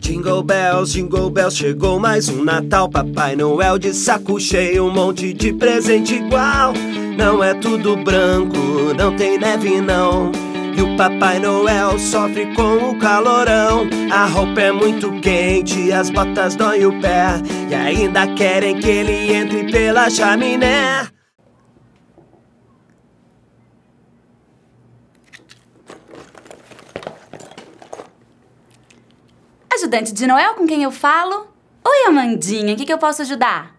Jingle bells, jingle bells, chegou mais um Natal. Papai Noel de saco cheio, um monte de presente igual. Não é tudo branco, não tem neve não. E o Papai Noel sofre com o calorão. A roupa é muito quente, as botas doem o pé. E ainda querem que ele entre pela chaminé. Ajudante de Noel com quem eu falo? Oi, Amandinha, o que, que eu posso ajudar?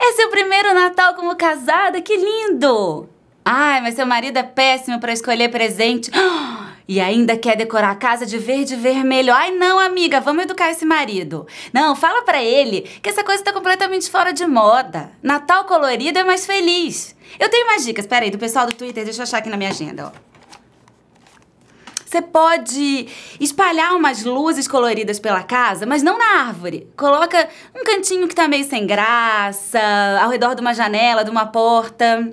É seu primeiro Natal como casada, que lindo! Ai, mas seu marido é péssimo para escolher presente. E ainda quer decorar a casa de verde e vermelho. Ai, não, amiga, vamos educar esse marido. Não, fala pra ele que essa coisa tá completamente fora de moda. Natal colorido é mais feliz. Eu tenho mais dicas, peraí, do pessoal do Twitter, deixa eu achar aqui na minha agenda, ó. Você pode espalhar umas luzes coloridas pela casa, mas não na árvore. Coloca um cantinho que tá meio sem graça, ao redor de uma janela, de uma porta.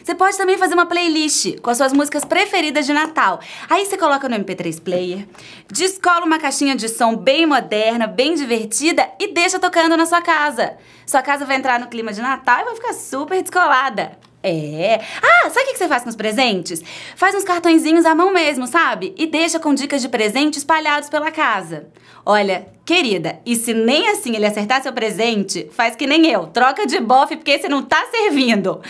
Você pode também fazer uma playlist com as suas músicas preferidas de Natal. Aí você coloca no MP3 Player, descola uma caixinha de som bem moderna, bem divertida e deixa tocando na sua casa. Sua casa vai entrar no clima de Natal e vai ficar super descolada. É. Ah, sabe o que você faz com os presentes? Faz uns cartõezinhos à mão mesmo, sabe? E deixa com dicas de presente espalhados pela casa. Olha, querida, e se nem assim ele acertar seu presente, faz que nem eu. Troca de bofe porque esse não tá servindo.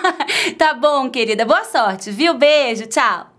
tá bom, querida. Boa sorte, viu? Beijo, tchau.